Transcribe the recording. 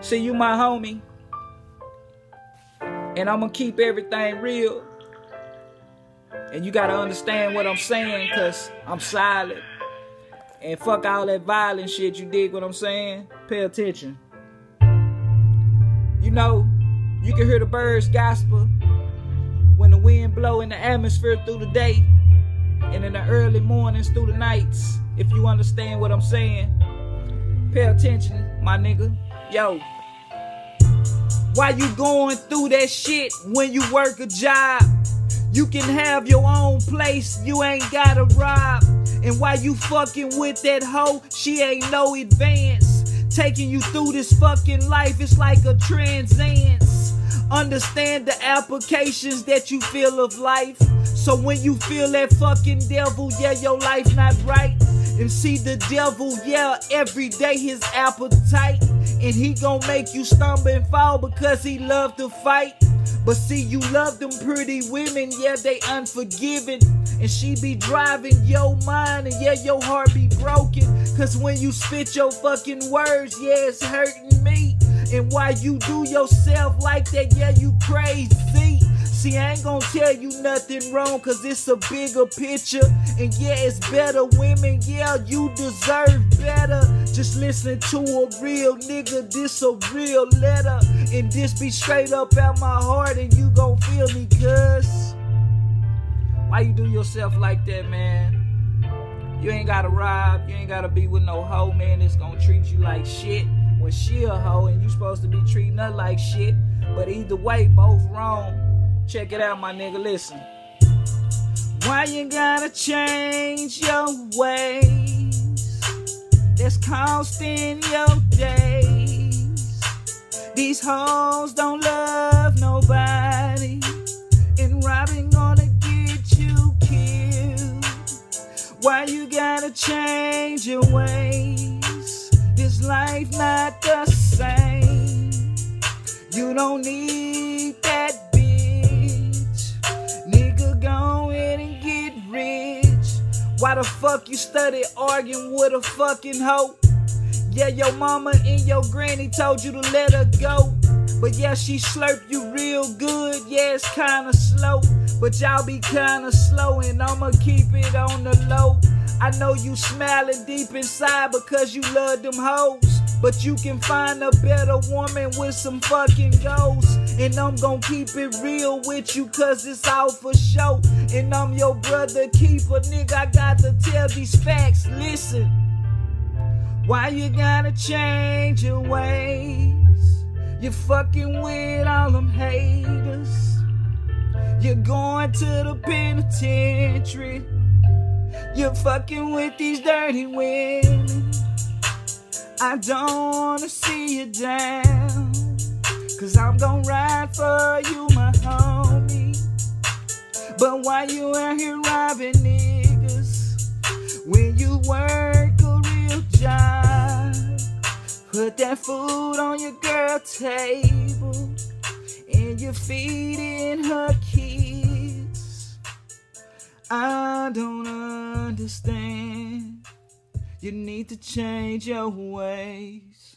See, you my homie. And I'm gonna keep everything real. And you gotta understand what I'm saying, cause I'm silent. And fuck all that violent shit, you dig what I'm saying? Pay attention. You know, you can hear the birds gospel when the wind blow in the atmosphere through the day and in the early mornings through the nights, if you understand what I'm saying. Pay attention, my nigga. Yo. Why you going through that shit when you work a job? You can have your own place, you ain't gotta rob. And why you fucking with that hoe, she ain't no advance. Taking you through this fucking life, it's like a transience. Understand the applications that you feel of life. So when you feel that fucking devil, yeah, your life not right. And see the devil, yeah, every day his appetite. And he gon' make you stumble and fall because he love to fight. But see, you love them pretty women, yeah, they unforgiving. And she be driving your mind, and yeah, your heart be broken. Cause when you spit your fucking words, yeah, it's hurting me. And why you do yourself like that, yeah, you crazy. See, I ain't gonna tell you nothing wrong, cause it's a bigger picture. And yeah, it's better women, yeah, you deserve better. Just listen to a real nigga, this a real letter. And this be straight up out my heart, and you gon' feel me, cuz. Why you do yourself like that, man? You ain't gotta rob, you ain't gotta be with no hoe, man, that's gonna treat you like shit. When she a hoe and you supposed to be treating her like shit. But either way, both wrong. Check it out, my nigga. Listen. Why you gotta change your ways? That's costing your days. These hoes don't love nobody. And robbing gonna get you killed. Why you gotta change your ways? This life not the same. You don't need Why the fuck you study arguing with a fucking hoe? Yeah, your mama and your granny told you to let her go. But yeah, she slurp you real good. Yeah, it's kinda slow. But y'all be kinda slow, and I'ma keep it on the low. I know you smiling deep inside because you love them hoes. But you can find a better woman with some fucking goals. And I'm gonna keep it real with you cause it's all for show. And I'm your brother keeper, nigga. I got to tell these facts. Listen, why you gotta change your ways? You're fucking with all them haters. You're going to the penitentiary. You're fucking with these dirty women. I don't wanna see you down. Cause I'm gonna ride for you, my homie. But why you out here robbing niggas? When you work a real job, put that food on your girl table, and you're feeding her kids. I don't understand. You need to change your ways.